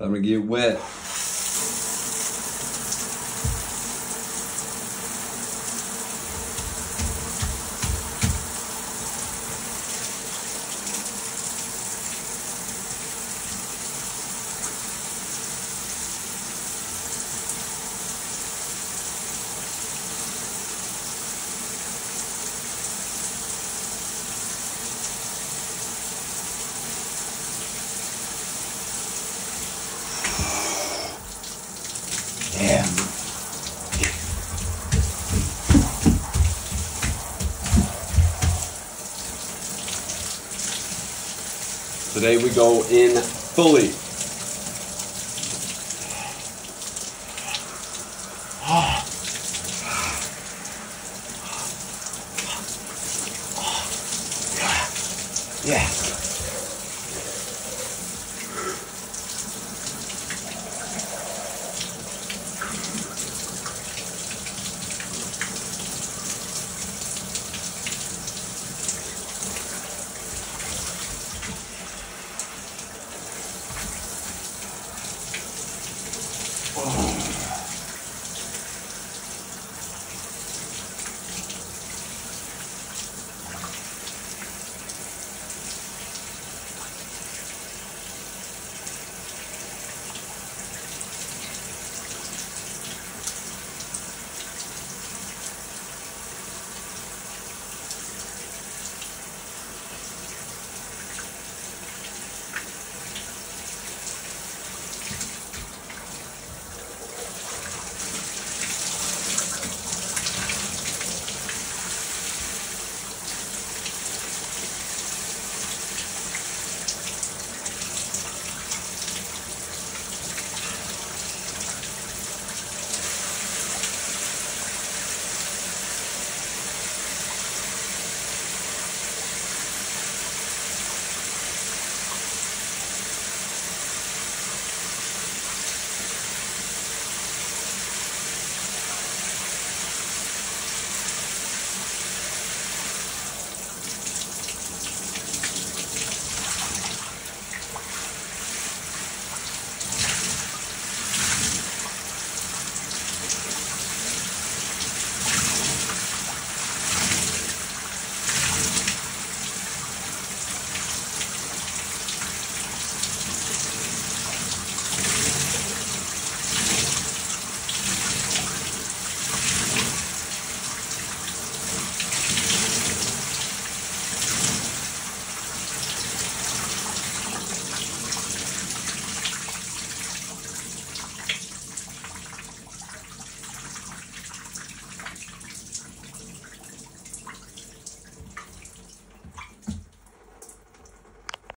Time to Today we go in fully. Yeah.